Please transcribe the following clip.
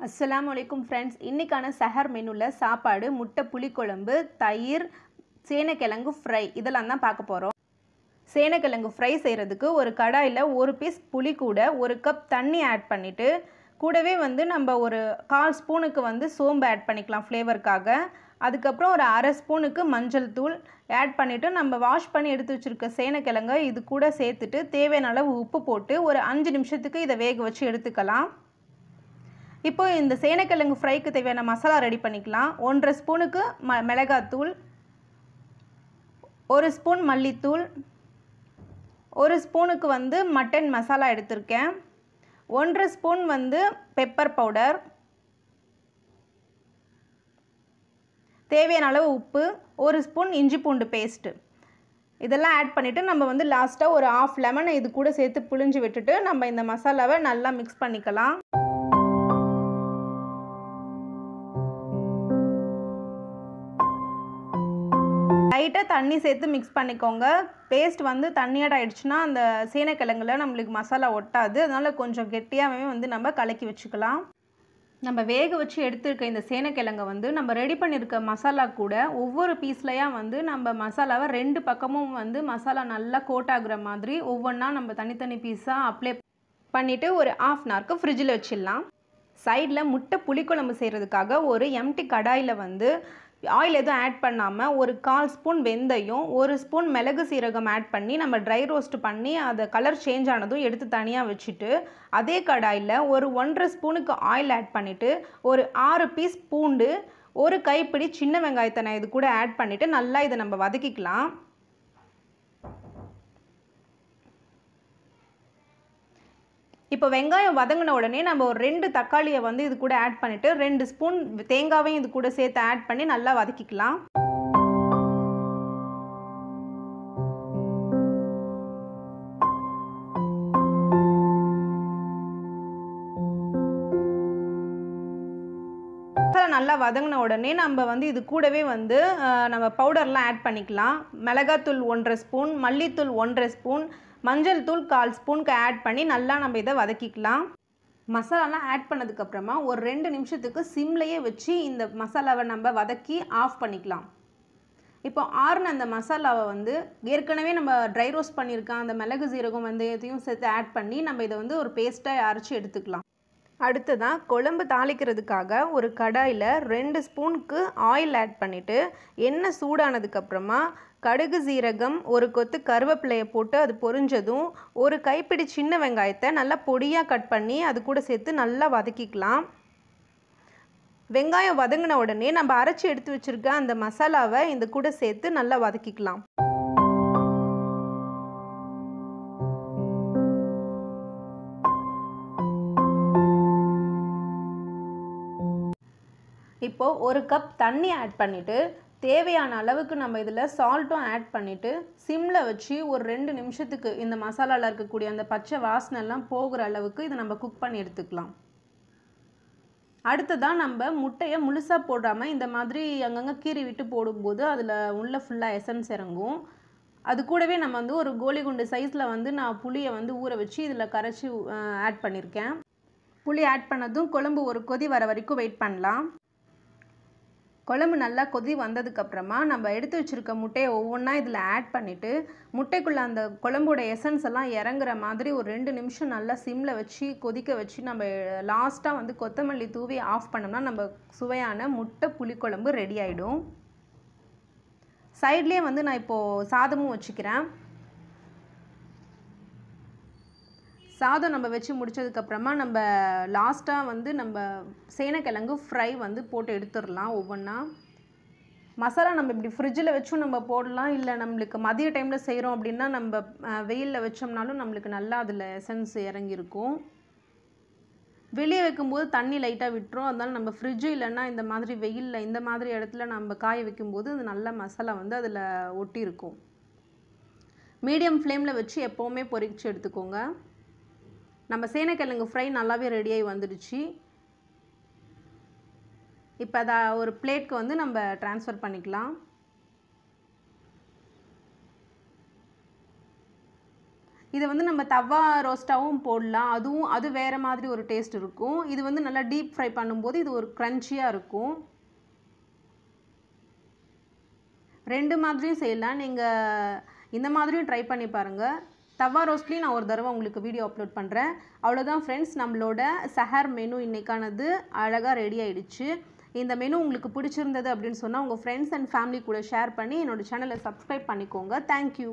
அஸ்லாம் வலைக்கும் ஃப்ரெண்ட்ஸ் இன்றைக்கான சஹர் மெனுவில் சாப்பாடு முட்டை புளிக்குழம்பு தயிர் சேனைக்கிழங்கு ஃப்ரை இதெல்லாம் தான் பார்க்க போகிறோம் சேனைக்கிழங்கு ஃப்ரை செய்கிறதுக்கு ஒரு கடாயில் ஒரு பீஸ் புளி கூட ஒரு கப் தண்ணி ஆட் பண்ணிவிட்டு கூடவே வந்து நம்ம ஒரு கால் ஸ்பூனுக்கு வந்து சோம்பு ஆட் பண்ணிக்கலாம் ஃப்ளேவருக்காக அதுக்கப்புறம் ஒரு அரை ஸ்பூனுக்கு மஞ்சள் தூள் ஆட் பண்ணிவிட்டு நம்ம வாஷ் பண்ணி எடுத்து வச்சுருக்க சேனைக்கிழங்க இது கூட சேர்த்துட்டு தேவையான அளவு உப்பு போட்டு ஒரு அஞ்சு நிமிஷத்துக்கு இதை வேக வச்சு எடுத்துக்கலாம். இப்போ இந்த சேனைக்கிழங்கு ஃப்ரைக்கு தேவையான மசாலா ரெடி பண்ணிக்கலாம். ஒன்றரை ஸ்பூனுக்கு ம மிளகாத்தூள் ஒரு ஸ்பூன் மல்லித்தூள் ஒரு ஸ்பூனுக்கு வந்து மட்டன் மசாலா எடுத்திருக்கேன். ஒன்றரை ஸ்பூன் வந்து பெப்பர் பவுடர் தேவையான அளவு உப்பு ஒரு ஸ்பூன் இஞ்சி பூண்டு பேஸ்ட்டு இதெல்லாம் ஆட் பண்ணிவிட்டு நம்ம வந்து லாஸ்ட்டாக ஒரு ஆஃப் லெமனை இது கூட சேர்த்து புழிஞ்சு விட்டுட்டு நம்ம இந்த மசாலாவை நல்லா மிக்ஸ் பண்ணிக்கலாம். லைட்டாக தண்ணி சேர்த்து மிக்ஸ் பண்ணிக்கோங்க. பேஸ்ட் வந்து தண்ணியாட் ஆகிடுச்சுன்னா அந்த சீனக்கிழங்குல நம்மளுக்கு மசாலா ஒட்டாது. அதனால் கொஞ்சம் கெட்டியாகவே வந்து நம்ம கலக்கி வச்சுக்கலாம். நம்ம வேக வச்சு எடுத்துருக்க இந்த சேனைக்கிழங்கை வந்து நம்ம ரெடி பண்ணியிருக்க மசாலா கூட ஒவ்வொரு பீஸ்லையாக வந்து நம்ம மசாலாவை ரெண்டு பக்கமும் வந்து மசாலா நல்லா கோட் ஆகுற மாதிரி ஒவ்வொன்றா நம்ம தனித்தனி பீஸாக அப்ளை பண்ணிவிட்டு ஒரு ஆஃப் அன் ஹவருக்கு ஃப்ரிட்ஜில் வச்சிடலாம். சைடில் முட்டை புளிக்குழம்பு செய்கிறதுக்காக ஒரு எம்டி கடாயில் வந்து ஆயில் எதுவும் ஆட் பண்ணாமல் ஒரு கால் ஸ்பூன் வெந்தயம் ஒரு ஸ்பூன் மிளகு சீரகம் ஆட் பண்ணி நம்ம ட்ரை ரோஸ்ட் பண்ணி அதை கலர் சேஞ்ச் ஆனதும் எடுத்து தனியாக வச்சுட்டு அதே கடாயில் ஒரு ஒன்றரை ஸ்பூனுக்கு ஆயில் ஆட் பண்ணிவிட்டு ஒரு ஆறு பீஸ் பூண்டு ஒரு கைப்பிடி சின்ன வெங்காயத்தை நான் இது கூட ஆட் பண்ணிவிட்டு நல்லா இதை நம்ம வதக்கிக்கலாம். இப்போ வெங்காயம் வதங்கின உடனே நம்ம ஒரு ரெண்டு தக்காளியை வந்து இது கூட ஆட் பண்ணிவிட்டு ரெண்டு ஸ்பூன் தேங்காவையும் இது கூட சேர்த்து ஆட் பண்ணி நல்லா வதக்கிக்கலாம். நல்லா வதங்கின உடனே நம்ம வந்து இது கூடவே வந்து நம்ம பவுடர்லாம் ஆட் பண்ணிக்கலாம். மிளகாத்தூள் ஒன்றரை ஸ்பூன் மல்லித்தூள் ஒன்றரை ஸ்பூன் மஞ்சள் தூள் கால் ஸ்பூனுக்கு ஆட் பண்ணி நல்லா நம்ம இதை வதக்கிக்கலாம். மசாலாலாம் ஆட் பண்ணதுக்கப்புறமா ஒரு ரெண்டு நிமிஷத்துக்கு சிம்லையே வச்சு இந்த மசாலாவை நம்ம வதக்கி ஆஃப் பண்ணிக்கலாம். இப்போ ஆறுன அந்த மசாலாவை வந்து ஏற்கனவே நம்ம ட்ரை ரோஸ்ட் பண்ணியிருக்கோம் அந்த மிளகு சீரகம் வந்து எதையும் சேர்த்து ஆட் பண்ணி நம்ம இதை வந்து ஒரு பேஸ்ட்டாக அரைச்சி எடுத்துக்கலாம். அடுத்ததாக குழம்பு தாளிக்கிறதுக்காக ஒரு கடாயில் ரெண்டு ஸ்பூனுக்கு ஆயில் ஆட் பண்ணிவிட்டு எண்ணெய் சூடானதுக்கப்புறமா கடுகு சீரகம் ஒரு கொத்து கருவேப்பிலையை போட்டு அது பொரிஞ்சதும் ஒரு கைப்பிடி சின்ன வெங்காயத்தை நல்லா பொடியாக கட் பண்ணி அது கூட சேர்த்து நல்லா வதக்கிக்கலாம். வெங்காயம் வதங்கின உடனே நம்ம அரைச்சி எடுத்து வச்சுருக்க அந்த மசாலாவை இந்த கூட சேர்த்து நல்லா வதக்கிக்கலாம். இப்போது ஒரு கப் தண்ணி ஆட் பண்ணிவிட்டு தேவையான அளவுக்கு நம்ம இதில் சால்ட்டும் ஆட் பண்ணிவிட்டு சிம்மில் வச்சு ஒரு ரெண்டு நிமிஷத்துக்கு இந்த மசாலாவில் இருக்கக்கூடிய அந்த பச்சை வாசனைலாம் போகிற அளவுக்கு இதை நம்ம குக் பண்ணி எடுத்துக்கலாம். அடுத்ததாக நம்ம முட்டையை முழுசாக போடாமல் இந்த மாதிரி அங்கங்கே கீறி விட்டு போடும்போது அதில் உள்ள ஃபுல்லாக எசன்ஸ் இறங்கும். அது கூடவே நம்ம வந்து ஒரு கோலி குண்டு சைஸில் வந்து நான் புளியை வந்து ஊற வச்சு இதில் கரைச்சி ஆட் பண்ணியிருக்கேன் புளி ஆட் பண்ணதும் குழம்பு ஒரு கொதி வர வரைக்கும் வெயிட் பண்ணலாம். குழம்பு நல்லா கொதி வந்ததுக்கப்புறமா நம்ம எடுத்து வச்சுருக்க முட்டையை ஒவ்வொன்றா இதில் ஆட் பண்ணிவிட்டு முட்டைக்குள்ளே அந்த குழம்போட எசன்ஸ் எல்லாம் இறங்குற மாதிரி ஒரு ரெண்டு நிமிஷம் நல்லா சிம்மில் வச்சு கொதிக்க வச்சு நம்ம லாஸ்ட்டாக வந்து கொத்தமல்லி தூவி ஆஃப் பண்ணோம்னா நம்ம சுவையான முட்டை புளிக்குழம்பு ரெடி ஆகிடும் சைட்லேயே வந்து நான் இப்போது சாதமும் வச்சுக்கிறேன். சாதம் நம்ம வச்சு முடித்ததுக்கப்புறமா நம்ம லாஸ்ட்டாக வந்து நம்ம சேனக்கிழங்கு ஃப்ரை வந்து போட்டு எடுத்துடலாம் ஒவ்வொன்றா மசாலா நம்ம இப்படி ஃப்ரிட்ஜில் வச்சும் நம்ம போடலாம். இல்லை நம்மளுக்கு மதிய டைமில் செய்கிறோம் அப்படின்னா நம்ம வெயிலில் வச்சோம்னாலும் நம்மளுக்கு நல்லா அதில் எசன்ஸ் இறங்கியிருக்கும். வெளியே வைக்கும்போது தண்ணி லைட்டாக விட்டுரும். அதனால் நம்ம ஃப்ரிட்ஜு இல்லைன்னா இந்த மாதிரி வெயிலில் இந்த மாதிரி இடத்துல நம்ம காய வைக்கும்போது அது நல்ல மசாலா வந்து அதில் ஒட்டி இருக்கும் மீடியம் ஃப்ளேமில் வச்சு எப்போவுமே பொரிச்சு எடுத்துக்கோங்க. நம்ம சேனைக்கிழங்கு ஃப்ரை நல்லாவே ரெடியாகி வந்துடுச்சு. இப்போ அதை ஒரு பிளேட்க்கு வந்து நம்ம ட்ரான்ஸ்ஃபர் பண்ணிக்கலாம். இது வந்து நம்ம தவா ரோஸ்ட்டாகவும் போடலாம். அதுவும் அது வேறு மாதிரி ஒரு டேஸ்ட் இருக்கும். இது வந்து நல்லா டீப் ஃப்ரை பண்ணும்போது இது ஒரு க்ரன்ச்சியாக இருக்கும். ரெண்டு மாதிரியும் செய்யலாம். நீங்கள் இந்த மாதிரியும் ட்ரை பண்ணி பாருங்கள் தவா ரோஸ்ட்லேயும் நான் ஒரு தடவை உங்களுக்கு வீடியோ அப்லோட் பண்ணுறேன் அவ்வளோதான் ஃப்ரெண்ட்ஸ் நம்மளோட சஹர் மெனு இன்றைக்கானது அழகாக ரெடி ஆகிடுச்சு இந்த மெனு உங்களுக்கு பிடிச்சிருந்தது அப்படின்னு சொன்னால் உங்கள் ஃப்ரெண்ட்ஸ் அண்ட் ஃபேமிலி கூட ஷேர் பண்ணி என்னோடய சேனலை சப்ஸ்கிரைப் பண்ணிக்கோங்க. தேங்க்யூ